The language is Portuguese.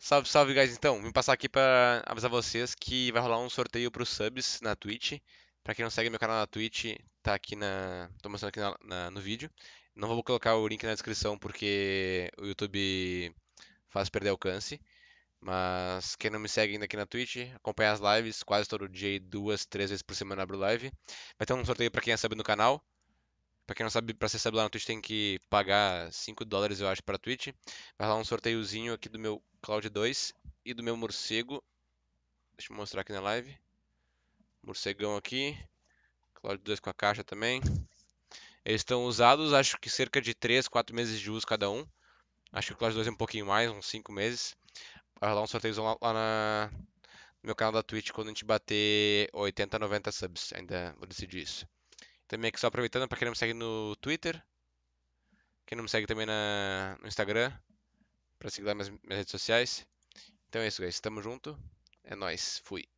Salve, salve, guys. Então, vim passar aqui pra avisar vocês que vai rolar um sorteio pros subs na Twitch. Pra quem não segue meu canal na Twitch, tá aqui na. tô mostrando aqui na- na- no vídeo. Não vou colocar o link na descrição porque o YouTube faz perder alcance. Mas quem não me segue ainda aqui na Twitch, acompanha as lives quase todo dia, duas, três vezes por semana abro live. Vai ter um sorteio pra quem é sub no canal. Pra quem não sabe, pra ser sub lá na Twitch tem que pagar 5 dólares, eu acho, pra Twitch. Vai rolar um sorteiozinho aqui do meu Cloud 2 e do meu morcego. Deixa eu mostrar aqui na live. Morcegão aqui. Cloud 2 com a caixa também. Eles estão usados, acho que cerca de 3, 4 meses de uso cada um. Acho que o Cloud 2 é um pouquinho mais, uns 5 meses. Vai rolar um sorteio lá, lá na- no meu canal da Twitch quando a gente bater 80, 90 subs. Ainda vou decidir isso. Também aqui só aproveitando para quem não me segue no Twitter. Quem não me segue também na, no Instagram. Pra seguir lá minhas, minhas redes sociais. Então é isso, guys. Tamo junto. É nóis. Fui.